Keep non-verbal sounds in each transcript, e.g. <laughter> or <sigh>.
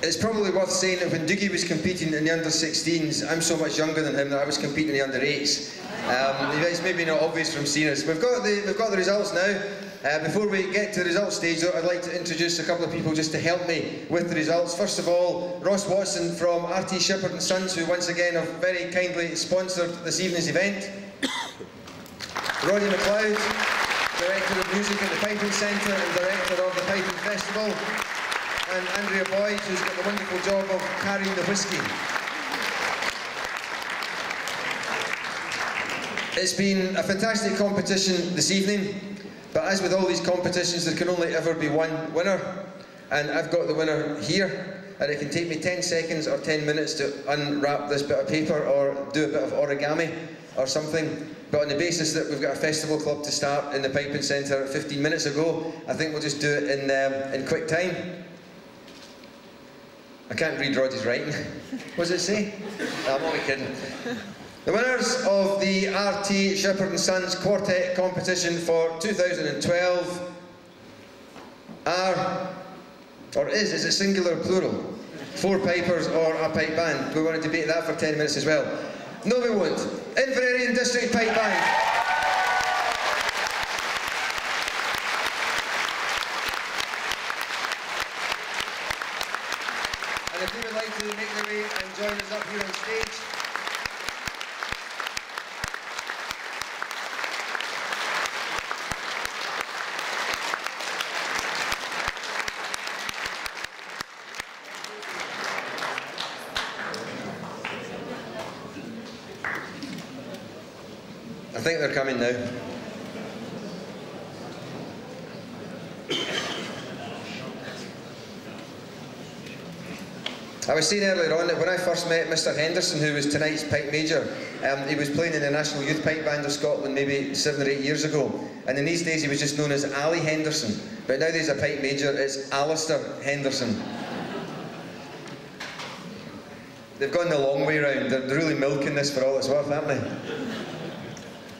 It's probably worth saying that when Dougie was competing in the under 16s, I'm so much younger than him that I was competing in the under 8s. Um, it's maybe not obvious from seeing us. We've got the, we've got the results now. Uh, before we get to the results stage, though, I'd like to introduce a couple of people just to help me with the results. First of all, Ross Watson from RT Shepherd and Sons, who once again have very kindly sponsored this evening's event. <coughs> Roddy MacLeod, Director of Music at the Piping Centre and Director of the Piping Festival and Andrea Boyd, who's got the wonderful job of carrying the whisky. It's been a fantastic competition this evening, but as with all these competitions, there can only ever be one winner, and I've got the winner here, and it can take me 10 seconds or 10 minutes to unwrap this bit of paper or do a bit of origami or something. But on the basis that we've got a festival club to start in the Piping Centre 15 minutes ago, I think we'll just do it in, um, in quick time. I can't read Roddy's writing. what does it say? No, <laughs> I'm only kidding. The winners of the RT Shepherd and Sons Quartet competition for 2012 are, or is, is it singular or plural? Four pipers or a pipe band. We want to debate that for 10 minutes as well. No, we won't. Inveraray District Pipe Band. To make their way and join us up here on stage. I think they're coming now. I was saying earlier on that when I first met Mr Henderson, who was tonight's pipe major, um, he was playing in the National Youth Pipe Band of Scotland maybe seven or eight years ago. And in these days he was just known as Ali Henderson. But now there's a pipe major, it's Alistair Henderson. They've gone the long way round. They're really milking this for all it's worth, aren't they?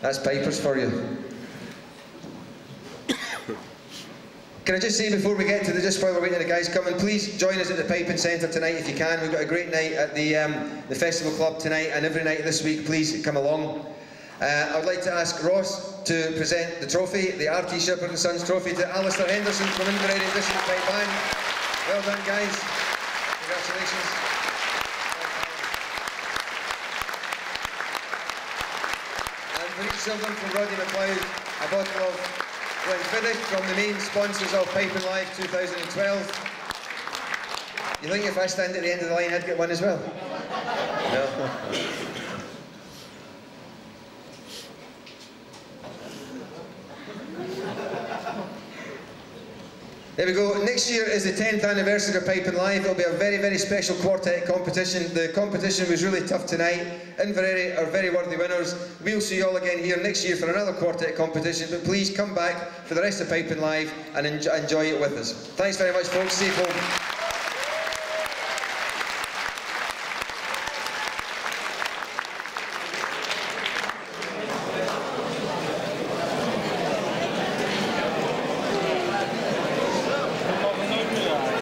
That's pipers for you. Can I just say before we get to the, just while we're waiting for the guys coming, please join us at the Piping Centre tonight if you can. We've got a great night at the, um, the Festival Club tonight and every night this week, please come along. Uh, I'd like to ask Ross to present the trophy, the RT Shepherd and Sons trophy to Alistair Henderson from Inveraray District Pipe Band. Well done guys. Congratulations. And for each of them from Roddy MacLeod, a bottle of Glenfiddich from the main sponsors of Piping Live 2012. You think if I stand at the end of the line I'd get one as well? <laughs> No. There we go. Next year is the 10th anniversary of Piping Live. It'll be a very, very special quartet competition. The competition was really tough tonight. Inveraray are very worthy winners. We'll see you all again here next year for another quartet competition. But please come back for the rest of Piping Live and enjoy it with us. Thanks very much, folks. Safe home.